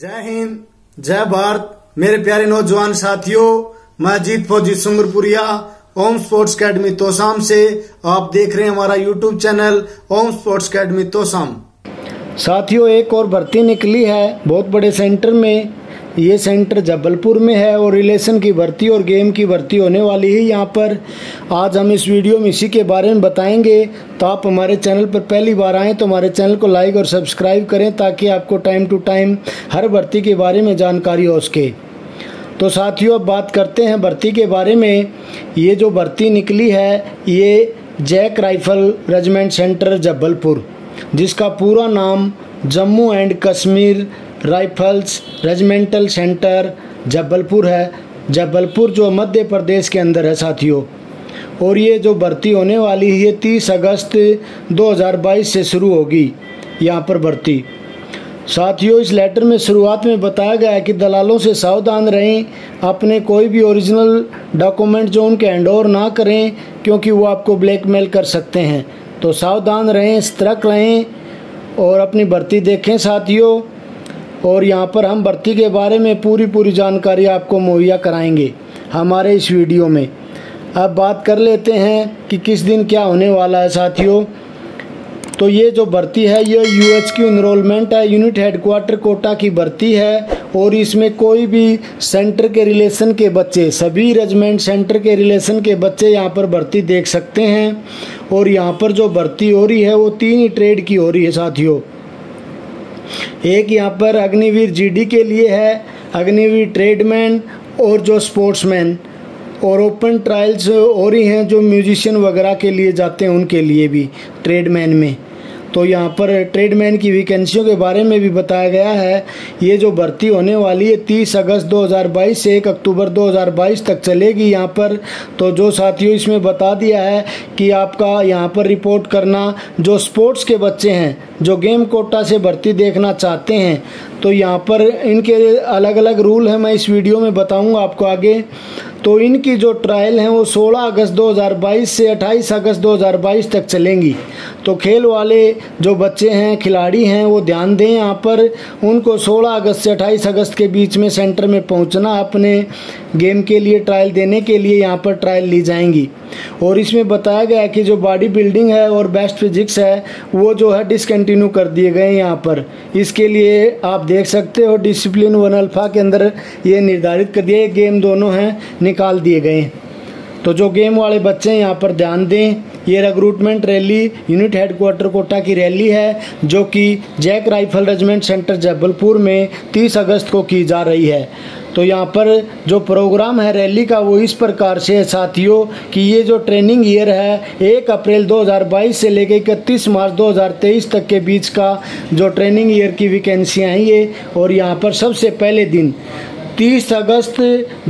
जय हिंद, जय भारत। मेरे प्यारे नौजवान साथियों, मैं अजीत फौजी सुमरपुरिया ओम स्पोर्ट्स अकेडमी तोसाम से आप देख रहे हैं हमारा YouTube channel, Om sports academy Tosham. साथियों, एक और भर्ती निकली है, बहुत बड़े सेंटर में। ये सेंटर जबलपुर में है और रिलेशन की भर्ती और गेम की भर्ती होने वाली है यहाँ पर। आज हम इस वीडियो में इसी के बारे में बताएँगे। तो आप हमारे चैनल पर पहली बार आएँ तो हमारे चैनल को लाइक और सब्सक्राइब करें ताकि आपको टाइम टू टाइम हर भर्ती के बारे में जानकारी हो सके। तो साथियों, अब बात करते हैं भर्ती के बारे में। ये जो भर्ती निकली है, ये JAK rifle regiment centre Jabalpur, जिसका पूरा नाम Jammu and Kashmir rifles regimental centre Jabalpur है। जबलपुर जो मध्य प्रदेश के अंदर है साथियों। और ये जो भर्ती होने वाली है, ये तीस अगस्त 2022 से शुरू होगी, यहाँ पर भर्ती। साथियों, इस लेटर में शुरुआत में बताया गया है कि दलालों से सावधान रहें, अपने कोई भी ओरिजिनल डॉक्यूमेंट जो उनके हैंड ओवर ना करें, क्योंकि वो आपको ब्लैकमेल कर सकते हैं। तो सावधान रहें, सतर्क रहें और अपनी भर्ती देखें साथियों। और यहाँ पर हम भर्ती के बारे में पूरी पूरी जानकारी आपको मुहैया कराएँगे हमारे इस वीडियो में। अब बात कर लेते हैं कि किस दिन क्या होने वाला है साथियों। तो ये जो भर्ती है, ये यू एच की इनरोलमेंट है यूनिट हेडक्वार्टर कोटा की भर्ती है और इसमें कोई भी सेंटर के रिलेशन के बच्चे, सभी रेजिमेंट सेंटर के रिलेशन के बच्चे यहाँ पर भर्ती देख सकते हैं। और यहाँ पर जो भर्ती हो रही है, वो तीन ही ट्रेड की हो रही है साथियों। एक यहाँ पर अग्निवीर जीडी के लिए है, अग्निवीर ट्रेडमैन और जो स्पोर्ट्समैन। और ओपन ट्रायल्स और ही हैं जो म्यूजिशियन वगैरह के लिए जाते हैं उनके लिए भी, ट्रेडमैन में। तो यहाँ पर ट्रेडमैन की वैकेंसियों के बारे में भी बताया गया है। ये जो भर्ती होने वाली है 30 अगस्त 2022 से 1 अक्टूबर 2022 तक चलेगी यहाँ पर। तो जो साथियों, इसमें बता दिया है कि आपका यहाँ पर रिपोर्ट करना, जो स्पोर्ट्स के बच्चे हैं, जो गेम कोटा से भर्ती देखना चाहते हैं तो यहाँ पर इनके अलग अलग रूल हैं। मैं इस वीडियो में बताऊँगा आपको आगे। तो इनकी जो ट्रायल हैं, वो 16 अगस्त 2022 से 28 अगस्त 2022 तक चलेंगी। तो खेल वाले जो बच्चे हैं, खिलाड़ी हैं, वो ध्यान दें यहाँ पर। उनको 16 अगस्त से 28 अगस्त के बीच में सेंटर में पहुँचना अपने गेम के लिए ट्रायल देने के लिए यहाँ पर ट्रायल ली जाएँगी। और इसमें बताया गया कि जो बॉडी बिल्डिंग है और बेस्ट फिजिक्स है, वो जो है डिसकंटिन्यू कर दिए गए हैं यहाँ पर। इसके लिए आप देख सकते हो डिसिप्लिन वन अल्फ़ा के अंदर ये निर्धारित कर दिए गेम दोनों हैं, निकाल दिए गए तो जो गेम वाले बच्चे हैं, यहाँ पर ध्यान दें ये recruitment rally unit headquarter Kota की रैली है, जो कि JAK rifle regiment centre Jabalpur में 30 अगस्त को की जा रही है। तो यहाँ पर जो प्रोग्राम है रैली का, वो इस प्रकार से है साथियों, कि ये जो ट्रेनिंग ईयर है, एक अप्रैल 2022 से लेकर इकतीस मार्च 2023 तक के बीच का जो ट्रेनिंग ईयर की वैकेंसियाँ हैं ये, और यहाँ पर सबसे पहले दिन 30 अगस्त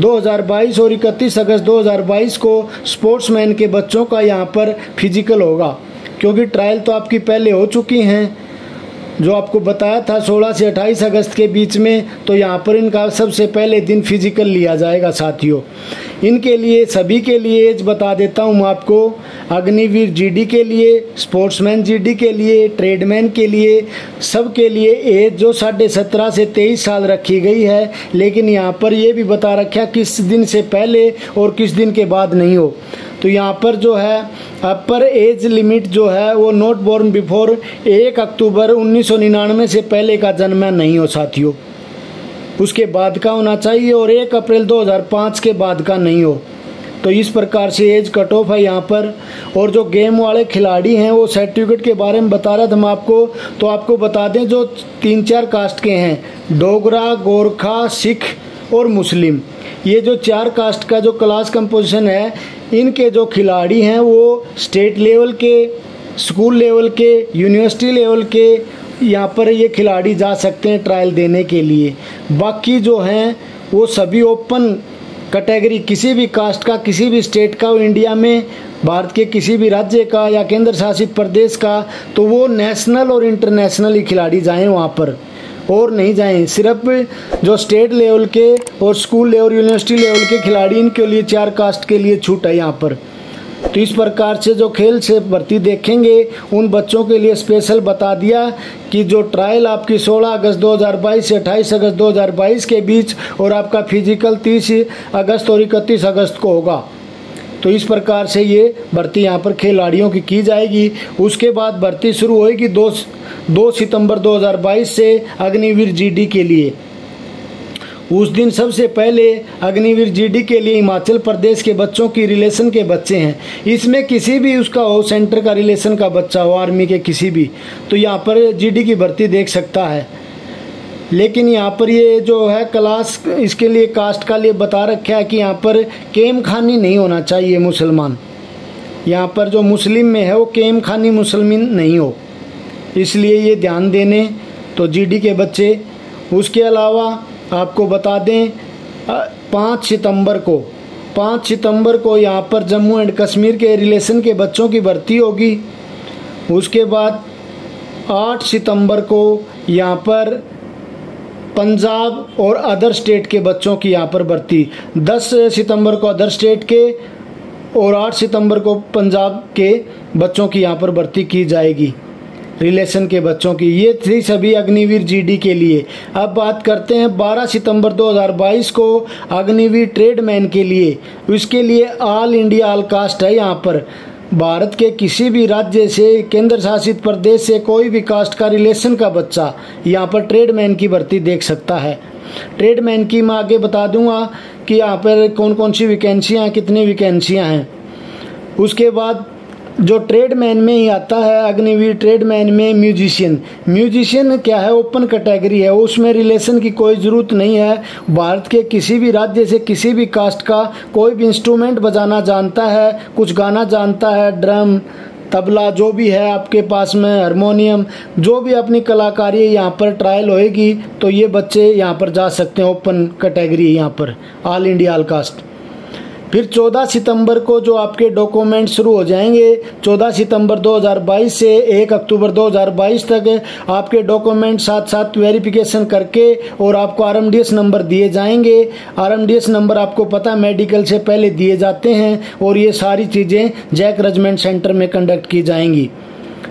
2022 और 31 अगस्त 2022 को स्पोर्ट्समैन के बच्चों का यहाँ पर फ़िज़िकल होगा, क्योंकि ट्रायल तो आपकी पहले हो चुकी हैं। जो आपको बताया था 16 से 28 अगस्त के बीच में तो यहाँ पर इनका सबसे पहले दिन फ़िज़िकल लिया जाएगा साथियों। इनके लिए, सभी के लिए एज बता देता हूँ आपको, अग्निवीर जीडी के लिए स्पोर्ट्समैन जीडी के लिए ट्रेडमैन के लिए, सब के लिए एज जो साढ़े सत्रह से तेईस साल रखी गई है, लेकिन यहाँ पर ये भी बता रखा किस दिन से पहले और किस दिन के बाद नहीं हो। तो यहाँ पर जो है अपर एज लिमिट जो है, वो नोट बोर्न बिफोर एक अक्टूबर उन्नीस सौ निन्यानवे से पहले का जन्म नहीं हो साथियों। उसके बाद का होना चाहिए और एक अप्रैल 2005 के बाद का नहीं हो। तो इस प्रकार से एज कट ऑफ़ है यहाँ पर। और जो गेम वाले खिलाड़ी हैं, वो सर्टिफिकेट के बारे में बता रहे थे, हम आपको तो आपको बता दें जो तीन चार कास्ट के हैं। डोगरा, गोरखा, सिख और मुस्लिम। ये जो चार कास्ट का जो क्लास कंपोजिशन है, इनके जो खिलाड़ी हैं, वो स्टेट लेवल के स्कूल लेवल के यूनिवर्सिटी लेवल के, यहाँ पर ये खिलाड़ी जा सकते हैं ट्रायल देने के लिए। बाकी जो हैं, वो सभी ओपन कैटेगरी किसी भी कास्ट का, किसी भी स्टेट का इंडिया में, भारत के किसी भी राज्य का या केंद्र शासित प्रदेश का तो वो नेशनल और इंटरनेशनल ही खिलाड़ी जाएँ वहाँ पर। और नहीं जाएँ। सिर्फ़ जो स्टेट लेवल के और स्कूल लेवल यूनिवर्सिटी लेवल के खिलाड़ी इनके लिए चार कास्ट के लिए छूट है यहाँ पर। तो इस प्रकार से जो खेल से भर्ती देखेंगे, उन बच्चों के लिए स्पेशल बता दिया कि जो ट्रायल आपकी 16 अगस्त 2022 से 28 अगस्त 2022 के बीच और आपका फ़िज़िकल 30 अगस्त और इकतीस अगस्त को होगा। तो इस प्रकार से ये भर्ती यहाँ पर खिलाड़ियों की की जाएगी। उसके बाद भर्ती शुरू होएगी दो दो सितंबर 2022 से अग्निवीर जीडी के लिए। उस दिन सबसे पहले अग्निवीर जीडी के लिए हिमाचल प्रदेश के बच्चों की रिलेशन के बच्चे हैं। इसमें किसी भी उसका हो सेंटर का रिलेशन का बच्चा हो आर्मी के किसी भी तो यहाँ पर जीडी की भर्ती देख सकता है। लेकिन यहाँ पर ये जो है क्लास, इसके लिए कास्ट का लिए बता रखा है कि यहाँ पर केम खानी नहीं होना चाहिए मुसलमान। यहाँ पर जो मुस्लिम में है वो केम खानी मुसलमान नहीं हो। इसलिए ये ध्यान देने तो जीडी के बच्चे, उसके अलावा आपको बता दें पाँच सितंबर को, पाँच सितंबर को यहाँ पर जम्मू एंड कश्मीर के रिलेशन के बच्चों की भर्ती होगी। उसके बाद आठ सितंबर को यहाँ पर पंजाब और अदर स्टेट के बच्चों की यहाँ पर भर्ती। 10 सितंबर को अदर स्टेट के और 8 सितंबर को पंजाब के बच्चों की यहाँ पर भर्ती की जाएगी। रिलेशन के बच्चों की। ये थी सभी अग्निवीर जीडी के लिए। अब बात करते हैं 12 सितंबर 2022 को अग्निवीर ट्रेडमैन के लिए। उसके लिए ऑल इंडिया ऑल कास्ट है यहाँ पर। भारत के किसी भी राज्य से केंद्र शासित प्रदेश से कोई भी कास्ट का रिलेशन का बच्चा यहाँ पर ट्रेडमैन की भर्ती देख सकता है। ट्रेडमैन की मैं आगे बता दूँगा कि यहाँ पर कौन कौन सी वैकेंसियाँ कितनी वैकेंसियाँ हैं। उसके बाद जो ट्रेडमैन में ही आता है अग्निवीर ट्रेडमैन में म्यूजिशियन म्यूजिशियन क्या है? ओपन कैटेगरी है. उसमें रिलेशन की कोई ज़रूरत नहीं है. भारत के किसी भी राज्य से किसी भी कास्ट का कोई भी इंस्ट्रूमेंट बजाना जानता है, कुछ गाना जानता है ड्रम तबला, जो भी है आपके पास में हारमोनियम जो भी अपनी कलाकारी यहाँ पर ट्रायल होएगी तो ये बच्चे यहाँ पर जा सकते हैं ओपन कैटेगरी यहाँ पर. ऑल इंडिया ऑल कास्ट फिर 14 सितंबर को जो आपके डॉक्यूमेंट शुरू हो जाएँगे 14 सितंबर 2022 से 1 अक्टूबर 2022 तक आपके डॉक्यूमेंट साथ साथ वेरिफिकेशन करके और आपको आरएमडीएस नंबर दिए जाएँगे। आरएमडीएस नंबर आपको पता मेडिकल से पहले दिए जाते हैं और ये सारी चीज़ें जैक रजमेंट सेंटर में कंडक्ट की जाएँगी।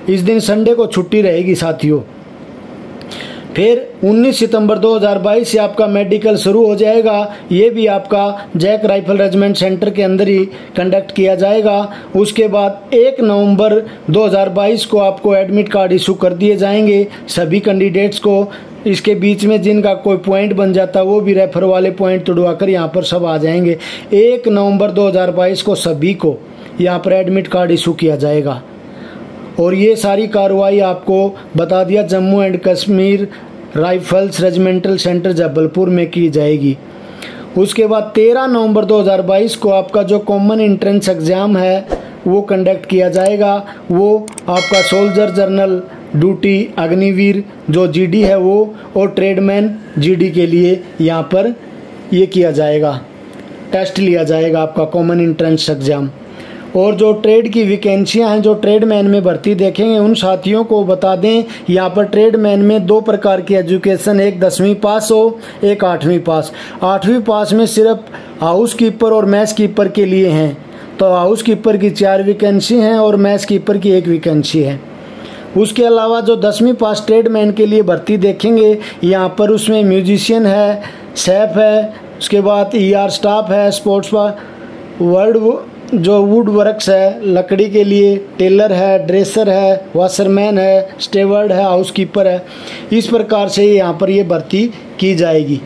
इस दिन संडे को छुट्टी रहेगी साथियों। फिर 19 सितंबर 2022 से आपका मेडिकल शुरू हो जाएगा। ये भी आपका जैक राइफल रेजिमेंट सेंटर के अंदर ही कंडक्ट किया जाएगा। उसके बाद 1 नवंबर 2022 को आपको एडमिट कार्ड इशू कर दिए जाएँगे सभी कैंडिडेट्स को। इसके बीच में जिनका कोई पॉइंट बन जाता है, वो भी रेफर वाले पॉइंट तुड़वा कर यहाँ पर सब आ जाएँगे। एक नवंबर 2022 को सभी को यहाँ पर एडमिट कार्ड इशू किया जाएगा। और ये सारी कार्रवाई आपको बता दिया Jammu and Kashmir rifles regimental centre Jabalpur में की जाएगी। उसके बाद 13 नवंबर 2022 को आपका जो कॉमन एंट्रेंस एग्ज़ाम है, वो कंडक्ट किया जाएगा। वो आपका सोल्जर जर्नल ड्यूटी अग्निवीर जो जीडी है वो और ट्रेडमैन जीडी के लिए यहाँ पर ये किया जाएगा। टेस्ट लिया जाएगा आपका कॉमन एंट्रेंस एग्ज़ाम और जो ट्रेड की वैकेंसियाँ हैं, जो ट्रेडमैन में भर्ती देखेंगे, उन साथियों को बता दें, यहाँ पर ट्रेडमैन में दो प्रकार की एजुकेशन एक दसवीं पास हो, एक आठवीं पास आठवीं पास में सिर्फ़ हाउस कीपर और मैच कीपर के लिए हैं। तो हाउस कीपर की चार वैकेंसी हैं और मैच कीपर की एक वैकेंसी है। उसके अलावा जो दसवीं पास ट्रेडमैन के लिए भर्ती देखेंगे, यहाँ पर उसमें म्यूजिशियन है सेफ़ है, उसके बाद ई आर स्टाफ है स्पोर्ट्स वर्ल्ड जो वुड वर्क्स है, लकड़ी के लिए टेलर है ड्रेसर है वाशरमैन है स्टेवर्ड है हाउसकीपर है, इस प्रकार से यहाँ पर ये भर्ती की जाएगी।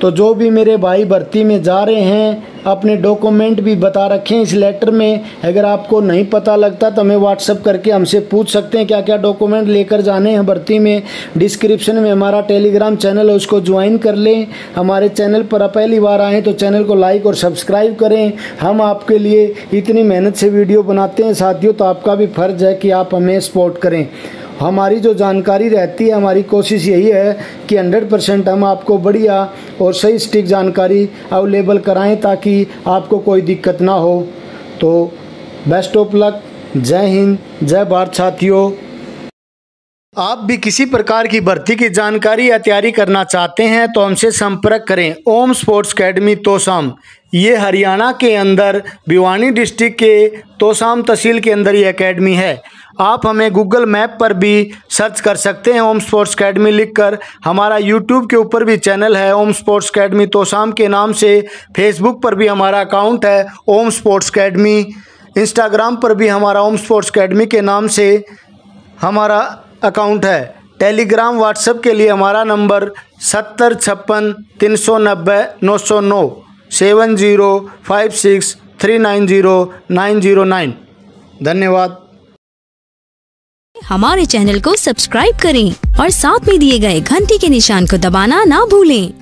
तो जो भी मेरे भाई भर्ती में जा रहे हैं, अपने डॉक्यूमेंट भी बता रखे इस लेटर में। अगर आपको नहीं पता लगता तो हमें व्हाट्सअप करके हमसे पूछ सकते हैं क्या क्या डॉक्यूमेंट लेकर जाने हैं भर्ती में। डिस्क्रिप्शन में हमारा टेलीग्राम चैनल है, उसको ज्वाइन कर लें। हमारे चैनल पर पहली बार आएँ तो चैनल को लाइक और सब्सक्राइब करें। हम आपके लिए इतनी मेहनत से वीडियो बनाते हैं, साथियों तो आपका भी फ़र्ज़ है कि आप हमें सपोर्ट करें। हमारी जो जानकारी रहती है, हमारी कोशिश यही है कि 100 परसेंट हम आपको बढ़िया और सही स्टिक जानकारी अवेलेबल कराएँ ताकि आपको कोई दिक्कत ना हो। तो बेस्ट ऑफ़ लक जय हिंद, जय भारत साथियों। आप भी किसी प्रकार की भर्ती की जानकारी या तैयारी करना चाहते हैं तो हमसे संपर्क करें। Om sports academy, Tosham. ये हरियाणा के अंदर भिवानी डिस्ट्रिक्ट के तोसाम तहसील के अंदर ये एकेडमी है। आप हमें गूगल मैप पर भी सर्च कर सकते हैं। ओम स्पोर्ट्स अकेडमी लिखकर हमारा यूट्यूब के ऊपर भी चैनल है। ओम स्पोर्ट्स अकेडमी तोसाम के नाम से फेसबुक पर भी हमारा अकाउंट है। ओम स्पोर्ट्स अकेडमी इंस्टाग्राम पर भी हमारा ओम स्पोर्ट्स अकेडमी के नाम से हमारा अकाउंट है। टेलीग्राम व्हाट्सएप के लिए हमारा नंबर सत्तर छप्पन तीन सौ नब्बे नौ सौ नौ। Seven zero five six three nine zero nine zero nine. धन्यवाद। हमारे चैनल को सब्सक्राइब करें और साथ में दिए गए घंटी के निशान को दबाना ना भूलें।